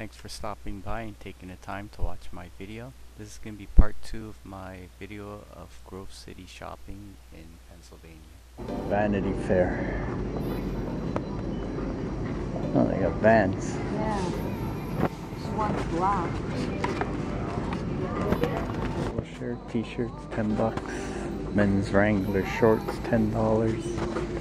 Thanks for stopping by and taking the time to watch my video. This is going to be part 2 of my video of Grove City shopping in Pennsylvania. Vanity Fair. Oh, they got vans. Yeah. She wants black. Shirt, t-shirts, 10 bucks. Men's Wrangler shorts, $10.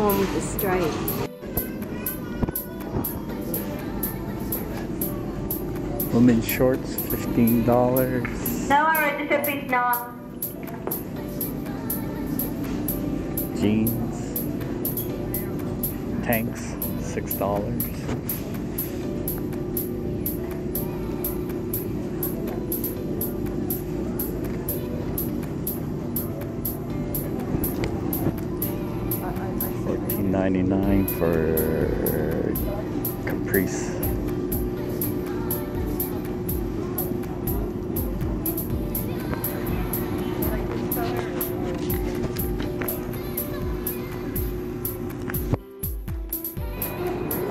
Different? She the one with the stripe. Women's shorts, $15. Noah, register please, Noah. jeans, tanks, six dollars. Fourteen ninety nine for Caprice.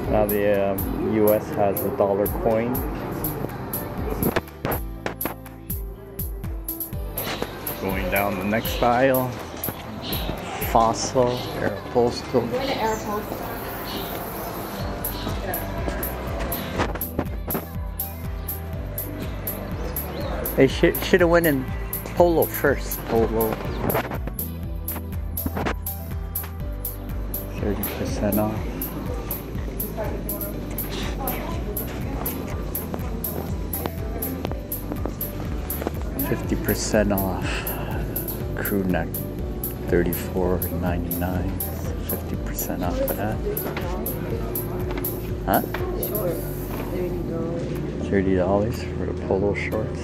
Now the um, U.S. has a dollar coin. Going down the next aisle. Fossil, airport. They should should have went in Polo first. Polo. Thirty percent off. Fifty percent off. Crew neck, thirty-four ninety-nine. Fifty percent off of that. Huh? Short. Thirty dollars. Thirty dollars for the polo shorts.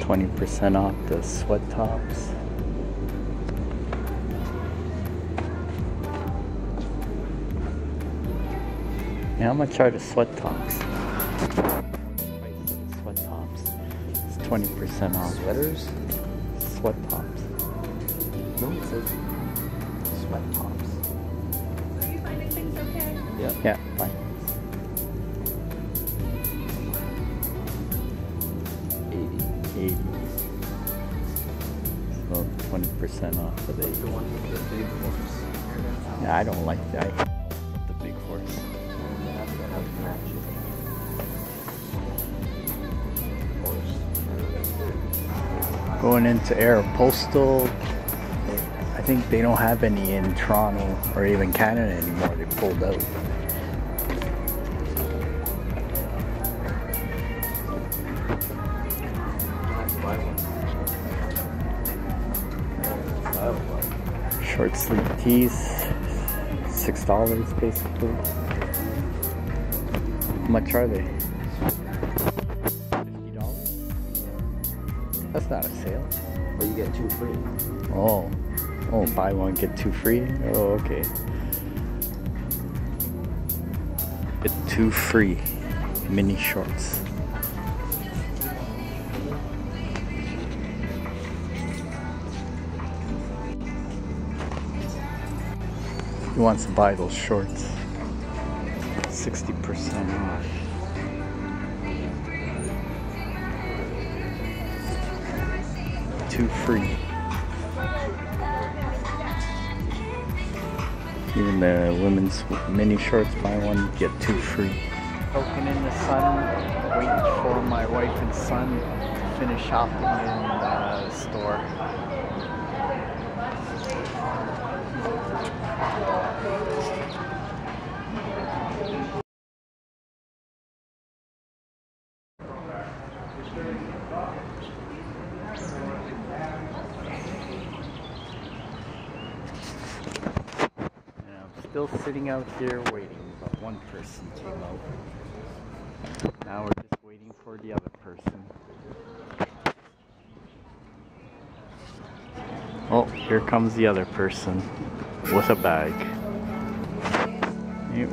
Twenty percent off the sweat tops. Yeah, How much are the sweat tops? Sweat tops. It's twenty percent off. Sweaters? Sweat tops. No, it says sweat tops. Yeah. Yeah, fine. Eighty. Eighty. So twenty percent off of The the. one with the big horse. Yeah, I don't like that. Going into Aeropostale. I think they don't have any in Toronto or even Canada anymore. They pulled out. Short sleeve tees, six dollars basically. How much are they? That's not a sale. But you get two free. Oh, oh, buy one get two free. Oh, okay. Get two free mini shorts. He wants to buy those shorts. 60% off. Two free. Even the women's mini shorts, buy one, get two free. Soaking in the sun, waiting for my wife and son to finish shopping in uh, the store. And I'm still sitting out here waiting. But One person came out. Now we're just waiting for the other person. Oh, here comes the other person with a bag.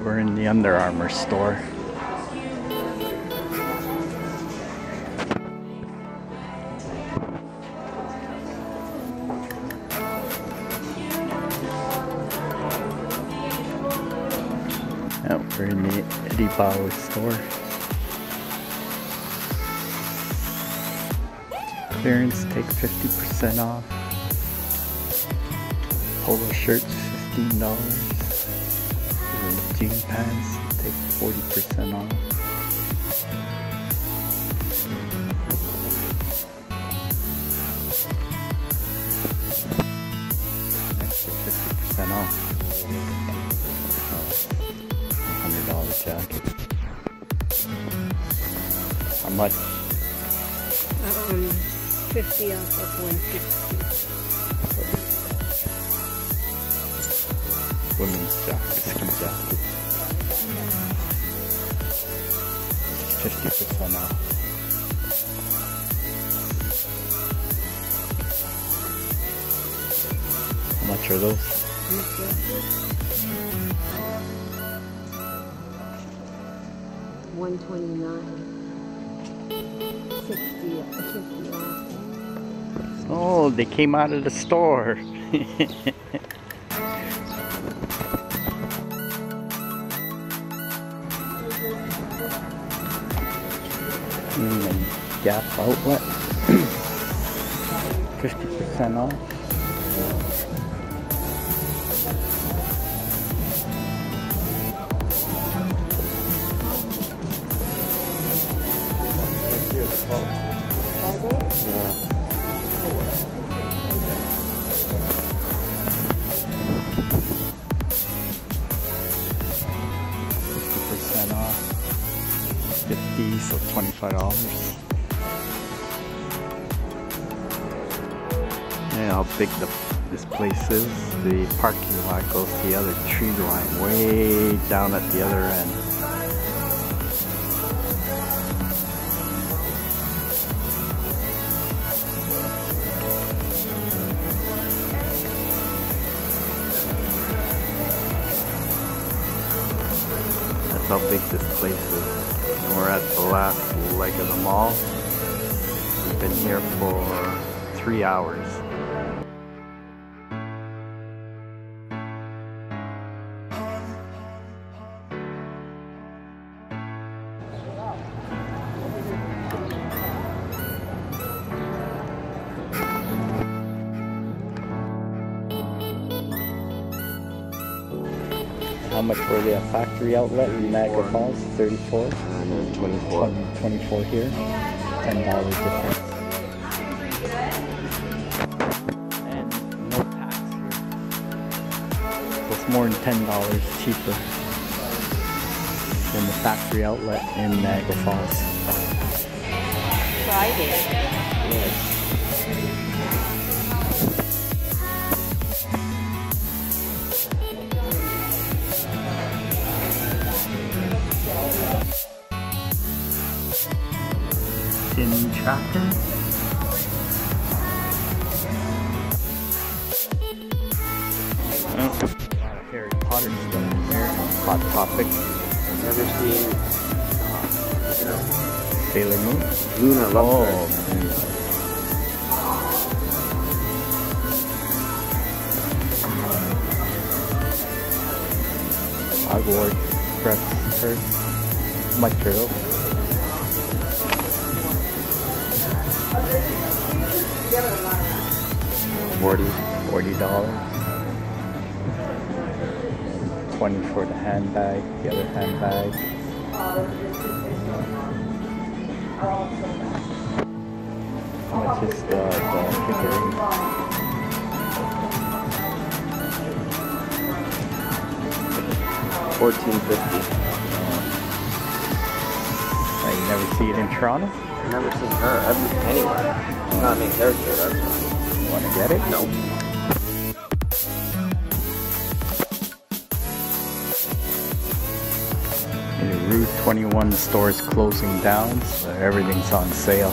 We're in the Under Armour store. We're in the Eddie Bauer store. Clearance take 50% off. Polo shirts $15. The jean pants take 40% off. Extra 50% off. Jacket. How much? Um, 50 off of 160. Women's jacket, ski jacket. Fifty percent off. How much are those? One twenty nine. Sixty, uh, fifty off. Oh, they came out of the store. Mm, Gap outlet. 50% off. Percent off. Fifty, so twenty-five dollars. Yeah, how big the this place is. The parking lot goes to the other tree line, way down at the other end. And we're at the last leg of the mall. We've been here for three hours. How much were they? A factory outlet in Niagara Falls? 34? And 24. 20, 24 here. $10 difference. And no tax here. So it's more than $10 cheaper than the factory outlet in Niagara Falls. Friday. Tin Tracker. Oh, Harry Potter stuff in here. Hot Topic. Never seen uh, you know, Sailor Moon. Luna Lovegood. Oh, Hogwarts Express first. Much 40 $40 20 for the handbag the other handbag how much is the, the Fourteen fifty. I never see it in Toronto. I've never seen her ever anywhere. She's not a main character, that's. You wanna get it? No. Rue 21 stores closing down, so everything's on sale.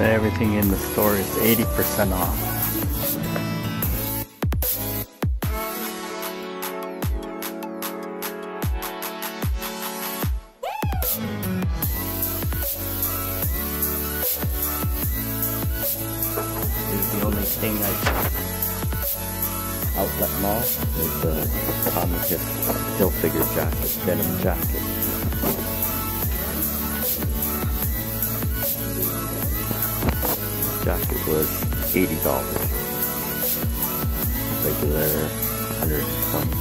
Everything in the store is 80% off. Thing I outlet mall is the Tommy Hilfiger jacket, denim jacket. Jacket was eighty dollars. Regular hundred and twenty.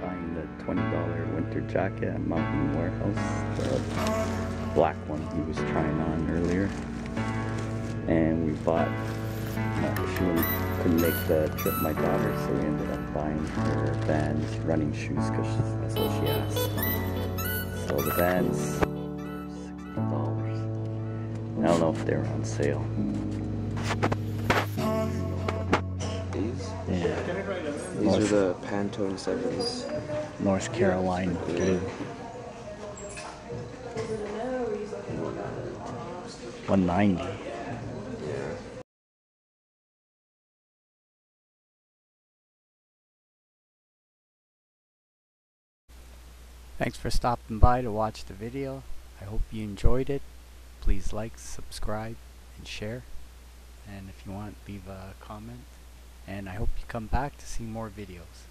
Buying the twenty dollar winter jacket at Mountain Warehouse, the black one he was trying on earlier, and we bought no, she couldn't make the trip, my daughter, so we ended up buying her Vans running shoes because that's what she asked. So the Vans, sixty dollars. I don't know if they're on sale. These? Yeah, These are the Pantone 7s. North Carolina blue. One ninety. Thanks for stopping by to watch the video. I hope you enjoyed it. Please like, subscribe, and share. And if you want, leave a comment. And I hope you come back to see more videos.